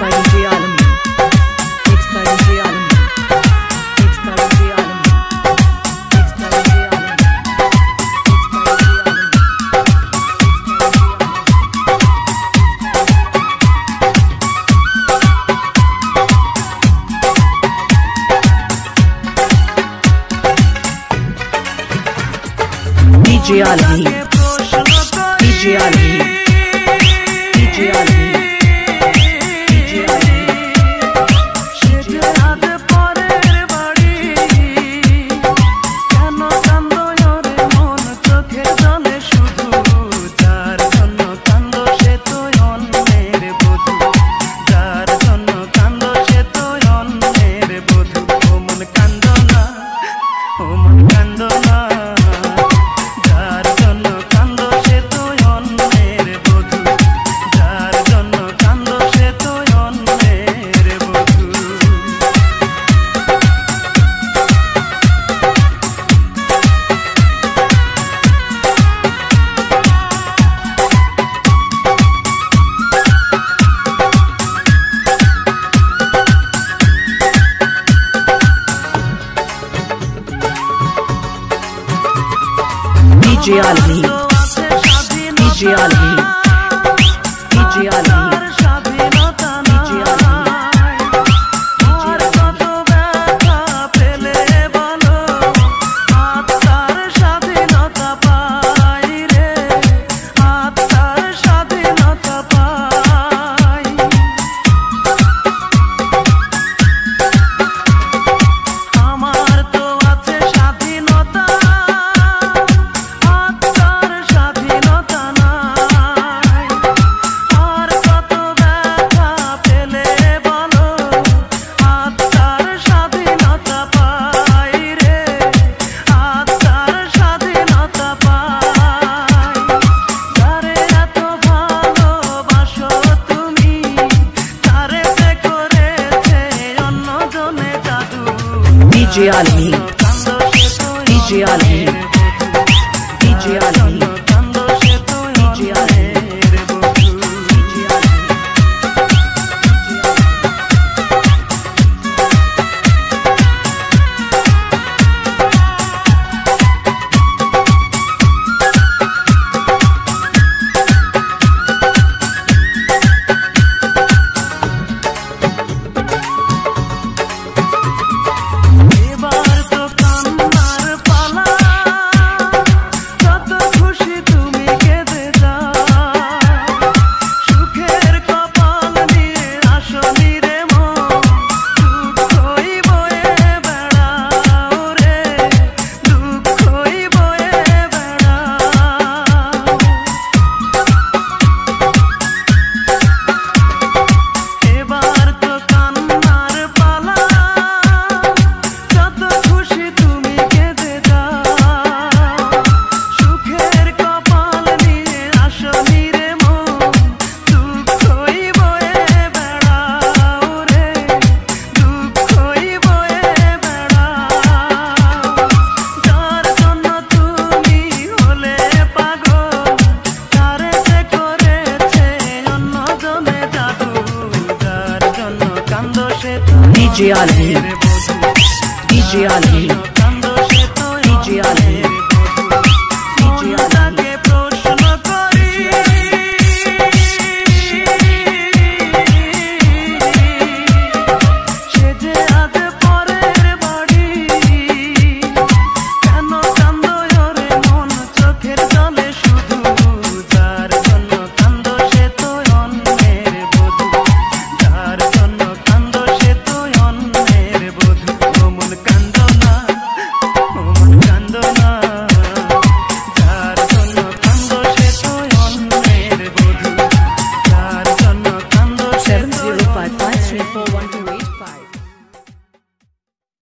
Expert जी आलमी expert जी आलमी DJ Alvin. DJ Alvin. DJ Alvin. DJ आलमी। DJ DJ Ali. DJ Ali. DJ Ali. DJ Ali.